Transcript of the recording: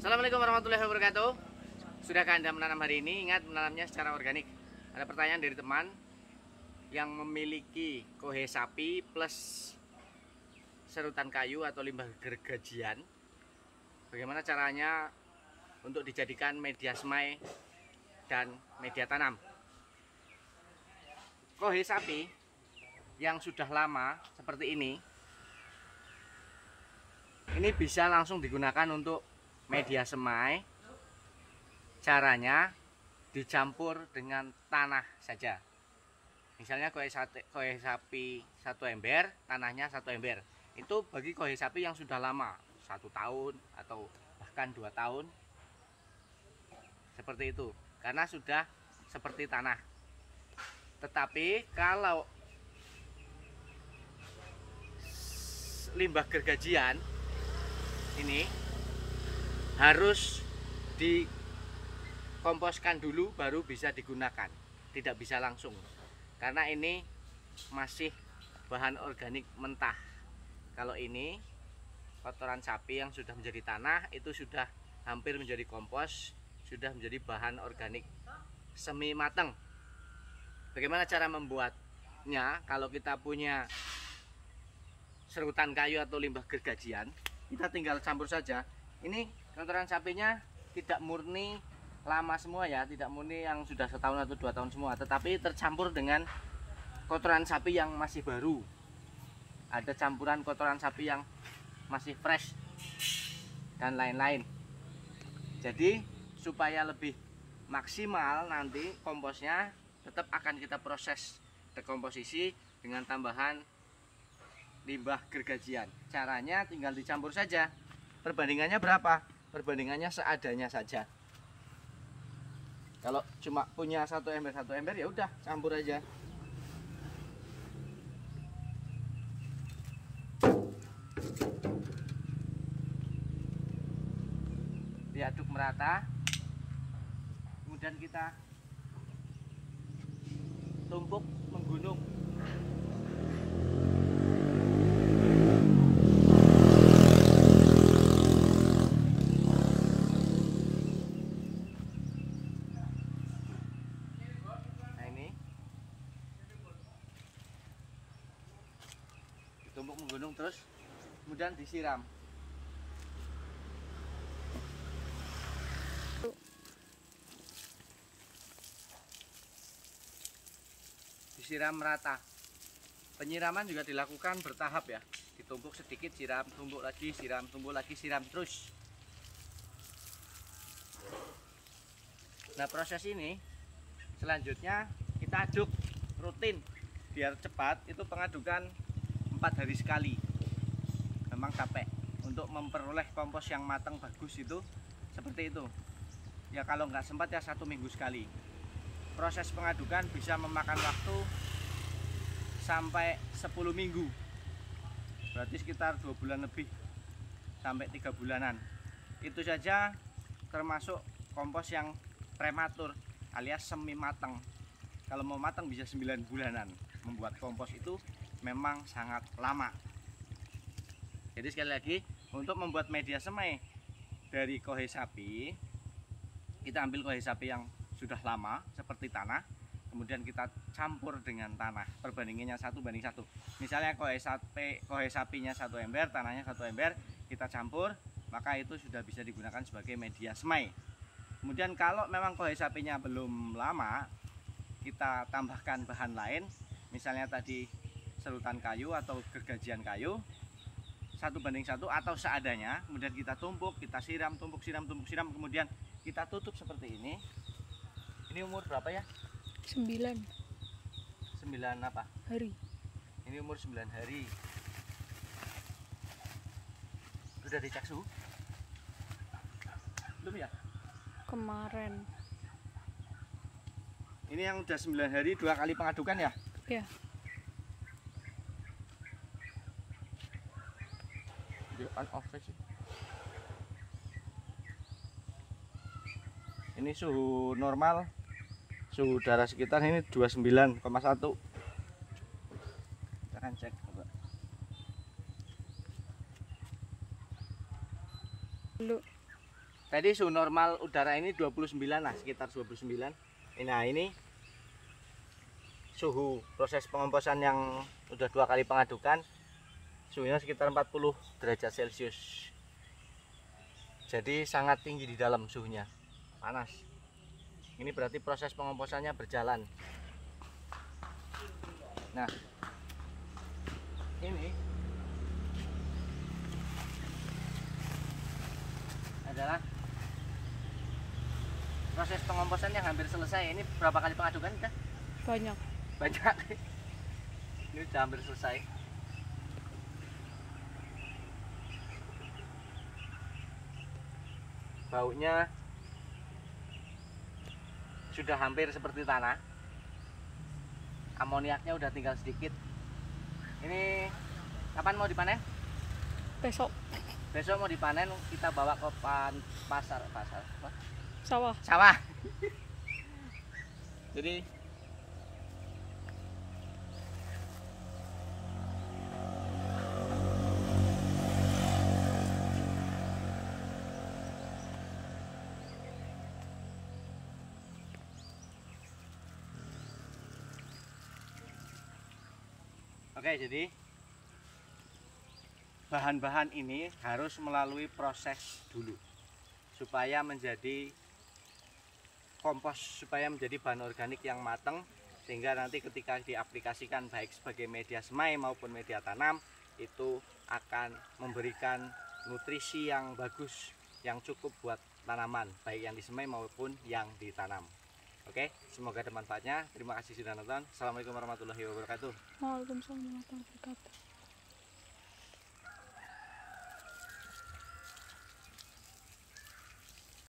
Assalamualaikum warahmatullahi wabarakatuh. Sudahkah Anda menanam hari ini? Ingat menanamnya secara organik. Ada pertanyaan dari teman Yang memiliki kohe sapi plus serutan kayu atau limbah gergajian. Bagaimana caranya untuk dijadikan media semai dan media tanam? Kohe sapi yang sudah lama seperti ini ini bisa langsung digunakan untuk media semai caranya dicampur dengan tanah saja. Misalnya kue, sate, kue sapi satu ember tanahnya satu ember. Itu bagi kue sapi yang sudah lama satu tahun atau bahkan dua tahun seperti itu. Karena sudah seperti tanah. Tetapi kalau limbah gergajian ini harus dikomposkan dulu baru bisa digunakan. Tidak bisa langsung. Karena ini masih bahan organik mentah. Kalau ini kotoran sapi yang sudah menjadi tanah itu sudah hampir menjadi kompos sudah menjadi bahan organik semi matang bagaimana cara membuatnya? Kalau kita punya serutan kayu atau limbah gergajian kita tinggal campur saja. Ini kotoran sapinya tidak murni lama semua ya tidak murni yang sudah setahun atau dua tahun semua. Tetapi tercampur dengan kotoran sapi yang masih baru. Ada campuran kotoran sapi yang masih fresh dan lain-lain. Jadi supaya lebih maksimal nanti komposnya tetap akan kita proses dekomposisi dengan tambahan limbah gergajian. Caranya tinggal dicampur saja. Perbandingannya berapa perbandingannya seadanya saja. Kalau cuma punya satu ember satu ember ya udah campur aja. Diaduk merata kemudian kita tumpuk menggunung nah ini ditumpuk menggunung terus kemudian disiram. Disiram merata penyiraman juga dilakukan bertahap ya. Ditumpuk sedikit siram tumpuk lagi siram tumpuk lagi siram terus. Nah proses ini selanjutnya kita aduk rutin. Biar cepat itu pengadukan empat hari sekali. Memang capek. Untuk memperoleh kompos yang matang bagus itu seperti itu. Ya kalau nggak sempat ya satu minggu sekali. Proses pengadukan bisa memakan waktu sampai 10 minggu. Berarti sekitar dua bulan lebih sampai tiga bulanan. Itu saja termasuk kompos yang prematur alias semi matang. Kalau mau matang bisa 9 bulanan. Membuat kompos itu memang sangat lama. Jadi sekali lagi untuk membuat media semai dari kohe sapi kita ambil kohe sapi yang sudah lama seperti tanah kemudian kita campur dengan tanah. Perbandingannya satu banding satu. Misalnya kohe sapi kohe sapinya satu ember tanahnya satu ember kita campur maka itu sudah bisa digunakan sebagai media semai. Kemudian kalau memang kohe sapinya belum lama kita tambahkan bahan lain. Misalnya tadi serutan kayu atau gergajian kayu satu banding satu atau seadanya kemudian kita tumpuk kita siram tumpuk siram tumpuk siram kemudian kita tutup seperti ini. Ini umur berapa ya? Sembilan. 9 apa? Hari. ini umur 9 hari. Sudah dicek suhu? Belum ya? Kemarin. ini yang udah 9 hari dua kali pengadukan ya? Ya. On off sih. Ini suhu normal suhu udara sekitar ini 29,1 kita akan cek coba. Lu Tadi suhu normal udara ini 29 lah, sekitar 29. Nah, ini suhu proses pengomposan yang udah dua kali pengadukan suhunya sekitar 40 derajat celcius. Jadi sangat tinggi di dalam suhunya. Panas. Ini berarti proses pengomposannya berjalan. Nah ini adalah proses pengomposan yang hampir selesai. Ini berapa kali pengadukan udah Banyak. banyak. Ini udah hampir selesai baunya sudah hampir seperti tanah. Amoniaknya udah tinggal sedikit. Ini kapan mau dipanen? Besok. Besok mau dipanen kita bawa ke pan- pasar pasar apa? sawah. sawah. Jadi Oke, jadi bahan-bahan ini harus melalui proses dulu supaya menjadi kompos supaya menjadi bahan organik yang matang sehingga nanti ketika diaplikasikan baik sebagai media semai maupun media tanam itu akan memberikan nutrisi yang bagus yang cukup buat tanaman baik yang disemai maupun yang ditanam oke semoga ada manfaatnya. Terima kasih sudah nonton. Assalamualaikum warahmatullahi wabarakatuh. Waalaikumsalam warahmatullahi wabarakatuh.